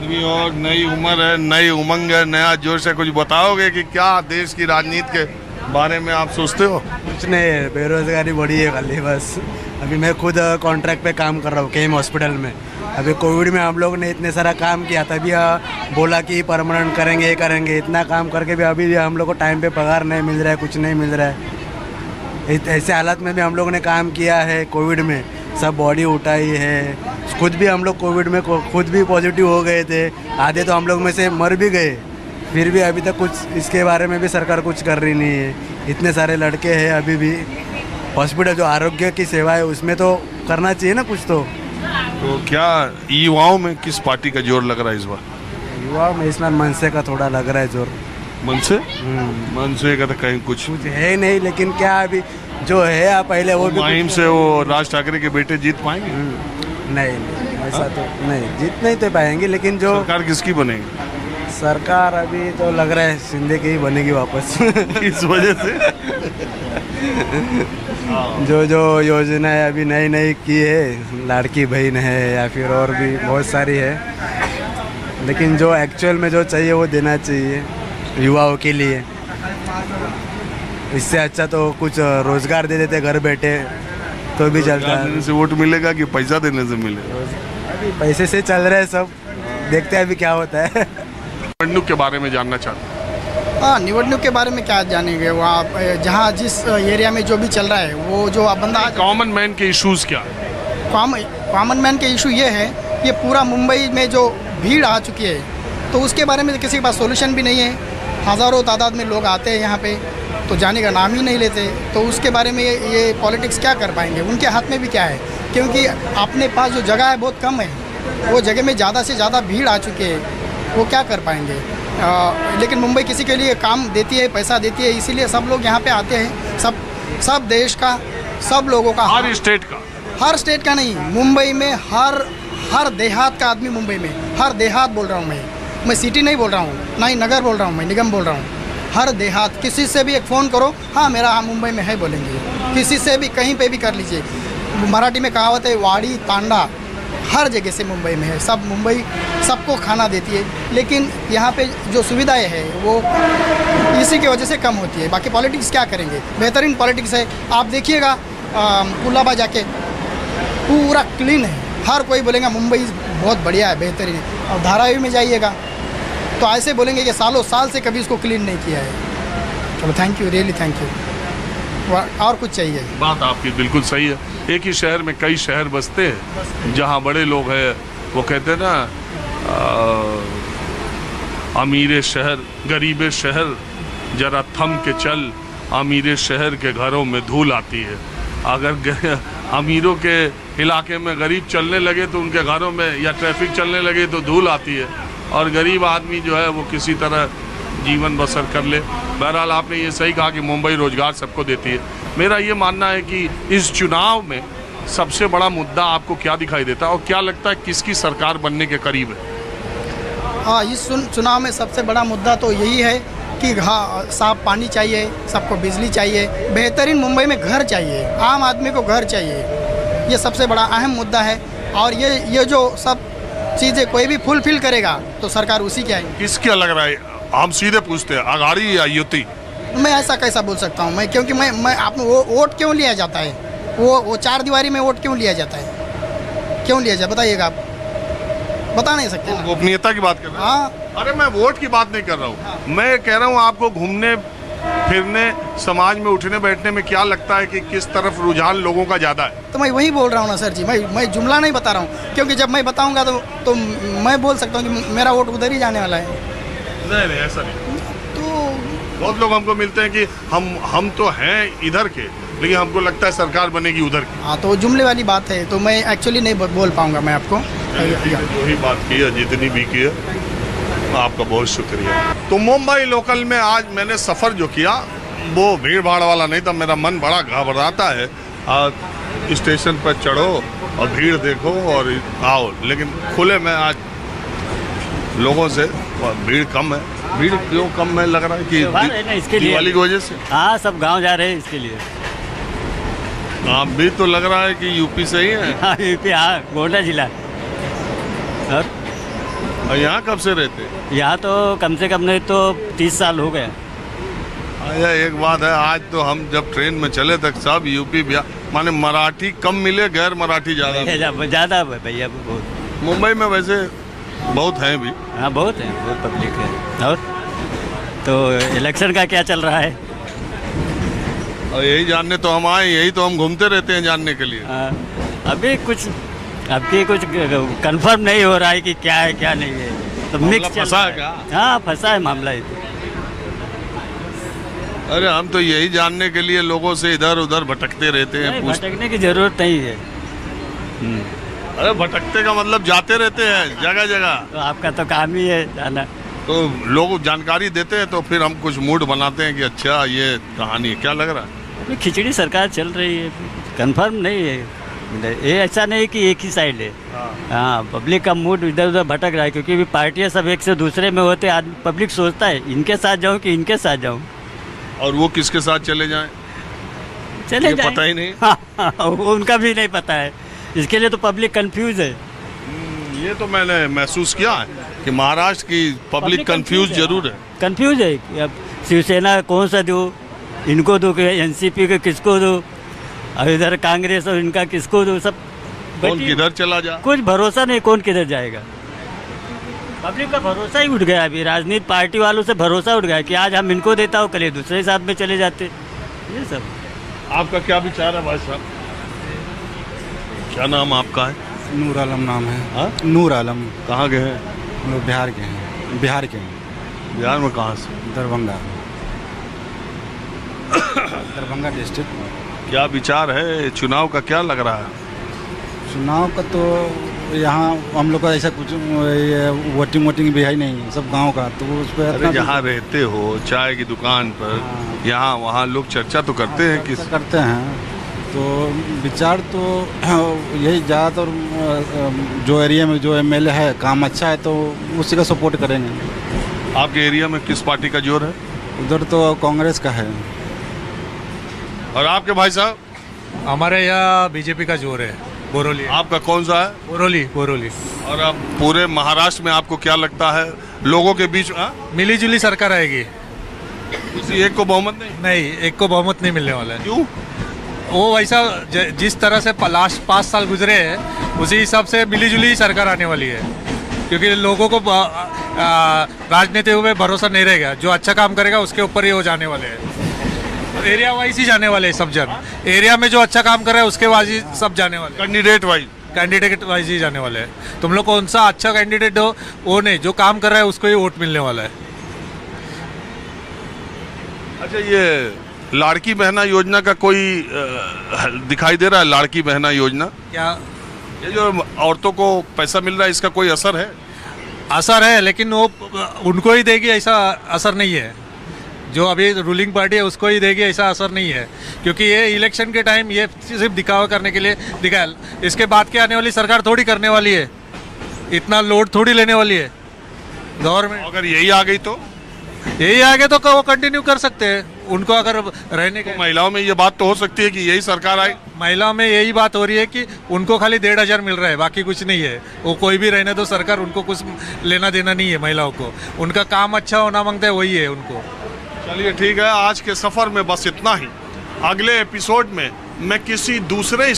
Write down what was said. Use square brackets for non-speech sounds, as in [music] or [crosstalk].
आदमी हो नई उम्र है, नई उमंग है, नया जोश है। कुछ बताओगे कि क्या देश की राजनीति के बारे में आप सोचते हो? कुछ नहीं, बेरोजगारी बढ़ी है खाली, बस। अभी मैं खुद कॉन्ट्रैक्ट पे काम कर रहा हूँ केम हॉस्पिटल में। अभी कोविड में हम लोग ने इतने सारा काम किया, तभी बोला कि परमानेंट करेंगे, ये करेंगे। इतना काम करके भी अभी भी हम लोग को टाइम पे पगार नहीं मिल रहा है, कुछ नहीं मिल रहा है। ऐसे हालात में भी हम लोग ने काम किया है कोविड में। सब बॉडी उठाई है खुद भी हम लोग कोविड में खुद भी पॉजिटिव हो गए थे। आधे तो हम लोग में से मर भी गए। फिर भी अभी तक कुछ इसके बारे में भी सरकार कुछ कर रही नहीं है। इतने सारे लड़के हैं अभी भी। हॉस्पिटल जो आरोग्य की सेवा है उसमें तो करना चाहिए ना कुछ तो। तो क्या युवाओं में किस पार्टी का ज़ोर लग रहा है इस बार? युवाओं में इस बार मनसे का थोड़ा लग रहा है ज़ोर। मन से मन से का तो कहीं कुछ कुछ है नहीं लेकिन क्या अभी जो है आप पहले वो भी से वो राज ठाकरे के बेटे जीत पाएँगे? नहीं नहीं ऐसा तो नहीं जीत नहीं तो पाएँगे लेकिन जो सरकार किसकी बनेगी? सरकार अभी तो लग रहा है शिंदे की ही बनेगी वापस। [laughs] इस वजह से? [laughs] जो जो योजनाएँ अभी नई नई की है लाड़की बहन है या फिर और भी बहुत सारी है लेकिन जो एक्चुअल में जो चाहिए वो देना चाहिए युवाओं के लिए। इससे अच्छा तो कुछ रोज़गार दे देते घर बैठे तो भी चलता है। से वोट मिलेगा कि पैसा देने से मिलेगा? अभी पैसे से चल रहा है सब। देखते हैं अभी क्या होता है। निवडणूक के बारे में जानना चाहता हूँ। हाँ निवडणूक के बारे में क्या जानेंगे? वो आप जहाँ जिस एरिया में जो भी चल रहा है वो जो बंदा कॉमन मैन के इश्यूज़ क्या? कॉमन मैन के इशू ये है ये पूरा मुंबई में जो भीड़ आ चुकी है तो उसके बारे में किसी के पास सोल्यूशन भी नहीं है। हज़ारों तादाद में लोग आते हैं यहाँ पे। तो जाने का नाम ही नहीं लेते तो उसके बारे में ये, ये पॉलिटिक्स क्या कर पाएँगे? उनके हाथ में भी क्या है? क्योंकि अपने पास जो जगह है बहुत कम है। वो जगह में ज़्यादा से ज़्यादा भीड़ आ चुकी है। वो क्या कर पाएँगे? अ, लेकिन मुंबई किसी के लिए काम देती है पैसा देती है इसीलिए सब लोग यहाँ पे आते हैं। सब सब देश का सब लोगों का हर स्टेट का? हर स्टेट का नहीं मुंबई में हर हर देहात का आदमी मुंबई में। हर देहात बोल रहा हूँ मैं। मैं सिटी नहीं बोल रहा हूँ ना ही नगर बोल रहा हूँ मैं निगम बोल रहा हूँ। हर देहात, किसी से भी एक फ़ोन करो हाँ मेरा हाँ मुंबई में है बोलेंगे। किसी से भी, कहीं पे भी कर लीजिए। मराठी में कहावत है, वाड़ी, तांडा, हर जगह से मुंबई में है। सब मुंबई सबको खाना देती है। लेकिन यहाँ पे जो सुविधाएँ है, वो इसी की वजह से कम होती है। बाकी पॉलिटिक्स क्या करेंगे? बेहतरीन पॉलिटिक्स है। आप देखिएगा कुल्लाबा जाके पूरा क्लीन है। हर कोई बोलेगा, मुंबई बहुत बढ़िया है, बेहतरीन है। और धारावी में जाइएगा। तो ऐसे बोलेंगे कि सालों साल से कभी इसको क्लीन नहीं किया है। चलो thank you really thank you और कुछ चाहिए? बात आपकी बिल्कुल सही है। एक ही शहर में कई शहर बसते हैं, जहाँ बड़े लोग हैं। वो कहते हैं ना अमीर शहर, गरीब शहर, जरा थम के चल, अमीर शहर के घरों में धूल आती है। अगर अमीरों के इलाके में गरीब चलने लगे तो उनके घरों में या ट्रैफ़िक चलने लगे तो धूल आती है। और गरीब आदमी जो है वो किसी तरह जीवन बसर कर ले। बहरहाल आपने ये सही कहा कि मुंबई रोज़गार सबको देती है। मेरा ये मानना है कि इस चुनाव में सबसे बड़ा मुद्दा आपको क्या दिखाई देता है और क्या लगता है किसकी सरकार बनने के करीब है? हाँ इस चुनाव में सबसे बड़ा मुद्दा तो यही है कि हाँ साफ़ पानी चाहिए, सबको बिजली चाहिए, बेहतरीन मुंबई में घर चाहिए, आम आदमी को घर चाहिए। ये सबसे बड़ा अहम मुद्दा है। और ये ये जो सब चीज़ें कोई भी फुलफिल करेगा तो सरकार उसी की आएगी। किसका लग रहा है? हम सीधे पूछते हैं अगाड़ी या युति? मैं ऐसा कैसा बोल सकता हूँ? मैं क्योंकि मैं मैं आप वो वोट क्यों लिया जाता है? वो वो चार दीवारी में वोट क्यों लिया जाता है? क्यों लिया जाए बताइएगा आप। बता नहीं सकते। गोपनीयता की बात कर रहे हैं? हाँ। अरे मैं वोट की बात नहीं कर रहा हूँ। हाँ। मैं कह रहा हूँ आपको घूमने फिरने समाज में उठने बैठने में क्या लगता है कि किस तरफ़ रुझान लोगों का ज़्यादा है? तो मैं वही बोल रहा हूँ ना सर जी। मैं मैं जुमला नहीं बता रहा हूँ क्योंकि जब मैं बताऊँगा तो तो मैं बोल सकता हूँ कि मेरा वोट उधर ही जाने वाला है। नहीं नहीं ऐसा नहीं। तो बहुत लोग हमको मिलते हैं कि हम हम तो हैं इधर के लेकिन हमको लगता है सरकार बनेगी उधर की। हाँ तो जुमले वाली बात है तो मैं एक्चुअली नहीं बोल पाऊँगा मैं आपको। जो ही बात की है जितनी भी की है। आपका बहुत शुक्रिया। तो मुंबई लोकल में आज मैंने सफ़र जो किया वो भीड़ भाड़ वाला नहीं था मेरा मन बड़ा घबराता है। आज स्टेशन पर चढ़ो और भीड़ देखो और आओ लेकिन खुले में आज लोगों से भीड़ कम है। भीड़ क्यों कम है लग रहा है कि इसके। दिवाली की वजह से। हाँ सब गाँव जा रहे हैं इसके लिए। आप भी तो लग रहा है कि यूपी से ही है। हाँ यूपी हाँ गोंडा जिला। और? और यहाँ कब से रहते? यहाँ तो कम से कम नहीं तो तीस साल हो गए। अच्छा एक बात है आज तो हम जब ट्रेन में चले तक सब यूपी बिहार माने मराठी कम मिले गैर मराठी ज़्यादा ज़्यादा भैया बहुत। मुंबई में वैसे बहुत हैं भी। हाँ बहुत है बहुत पब्लिक है। और? तो इलेक्शन का क्या चल रहा है? और यही जानने तो हम आए यही तो हम घूमते रहते हैं जानने के लिए। हाँ, अभी कुछ अभी कुछ कंफर्म नहीं हो रहा है कि क्या है क्या नहीं है। तो मिक्स फंसा है। हाँ फंसा है मामला ये तो। अरे हम तो यही जानने के लिए लोगों से इधर उधर भटकते रहते हैं भटकने की ज़रूरत नहीं है। हम्म, अरे भटकते का मतलब जाते रहते हैं जगह जगह तो आपका तो काम ही है जाना। तो लोग जानकारी देते हैं तो फिर हम कुछ मूड बनाते हैं कि अच्छा ये कहानी है। क्या लग रहा है? खिचड़ी सरकार चल रही है कंफर्म नहीं है। ये ऐसा नहीं कि एक ही साइड है। हाँ। पब्लिक का मूड इधर उधर भटक रहा है क्योंकि अभी पार्टियाँ सब एक से दूसरे में होते आदमी पब्लिक सोचता है इनके साथ जाऊँ कि इनके साथ जाऊँ। और वो किसके साथ चले जाएँ? चले जाएँ। पता ही नहीं। हाँ, हाँ, वो उनका भी नहीं पता है। इसके लिए तो पब्लिक कंफ्यूज है। ये तो मैंने महसूस किया है कि महाराष्ट्र की पब्लिक कंफ्यूज ज़रूर है। कंफ्यूज है कि अब शिवसेना कौन सा दो? इनको दो कि एनसीपी को किसको दो? और इधर कांग्रेस और इनका किसको सब कौन किधर चला जा? कुछ भरोसा नहीं कौन किधर जाएगा? पब्लिक का भरोसा ही उठ गया अभी। राजनीति पार्टी वालों से भरोसा उठ गया कि आज हम इनको देता हो कल ये दूसरे साथ में चले जाते। ये सब। आपका क्या विचार है भाई साहब? क्या नाम आपका है? नूर आलम नाम है। हाँ? नूर आलम। कहाँ गए हैं? लोग बिहार के हैं। बिहार के हैं। बिहार में कहाँ से? दरभंगा। [coughs] दरभंगा डिस्ट्रिक्ट क्या विचार है? चुनाव का क्या लग रहा है? चुनाव का तो यहाँ हम लोग का ऐसा कुछ वोटिंग वोटिंग भी है ही नहीं सब गाँव का तो उस पर अरे जहाँ रहते हो चाय की दुकान पर हाँ। यहाँ वहाँ लोग चर्चा तो करते हैं किस करते हैं। तो विचार तो [clears throat] यही ज़्यादातर जो एरिया में जो एमएलए है काम अच्छा है तो उसी का सपोर्ट करेंगे। आपके एरिया में किस पार्टी का ज़ोर है? उधर तो कांग्रेस का है। और आपके भाई साहब? हमारे यहाँ बीजेपी का ज़ोर है बोरोली आपका कौन सा है? बोरोली बोरोली। और अब पूरे महाराष्ट्र में आपको क्या लगता है? लोगों के बीच हाँ? मिली जुली सरकार आएगी। किसी एक को बहुमत नहीं? नहीं एक को बहुमत नहीं मिलने वाला है। क्यों? वो वैसा जिस तरह से लास्ट पाँच साल गुजरे हैं उसी हिसाब से मिली जुली सरकार आने वाली है। क्योंकि लोगों को आ, राजनीति में भरोसा नहीं रहेगा जो अच्छा काम करेगा उसके ऊपर ही वो जाने वाले हैं। एरिया वाइज ही जाने वाले सब जन। एरिया में जो अच्छा काम कर रहा है उसके वाइज ही सब जाने वाले कैंडिडेट वाइज कैंडिडेट वाइज ही जाने वाले हैं। तुम लोग कौन सा अच्छा कैंडिडेट हो वो नहीं। जो काम कर रहा है उसको ही वोट मिलने वाला है। अच्छा ये लाड़की बहना योजना का कोई दिखाई दे रहा है लाड़की बहना योजना? क्या? ये जो औरतों को पैसा मिल रहा है इसका कोई असर है? असर है लेकिन वो उनको ही देगी ऐसा असर नहीं है। जो अभी रूलिंग पार्टी है उसको ही देगी ऐसा असर नहीं है। क्योंकि ये इलेक्शन के टाइम ये सिर्फ़ दिखावा करने के लिए दिखाया इसके बाद के आने वाली सरकार थोड़ी करने वाली है। इतना लोड थोड़ी लेने वाली है। गवर्नमेंट अगर यही आ गई तो? यही आ आगे तो वो कंटिन्यू कर सकते हैं। उनको अगर रहने के तो महिलाओं में ये बात तो हो सकती है कि यही सरकार आई। महिलाओं में यही बात हो रही है कि उनको खाली डेढ़ हज़ार मिल रहा है बाकी कुछ नहीं है। वो कोई भी रहने दो सरकार उनको कुछ लेना देना नहीं है महिलाओं को। उनका काम अच्छा होना माँगता है वही है उनको। चलिए ठीक है, आज के सफ़र में बस इतना ही। अगले एपिसोड में मैं किसी दूसरे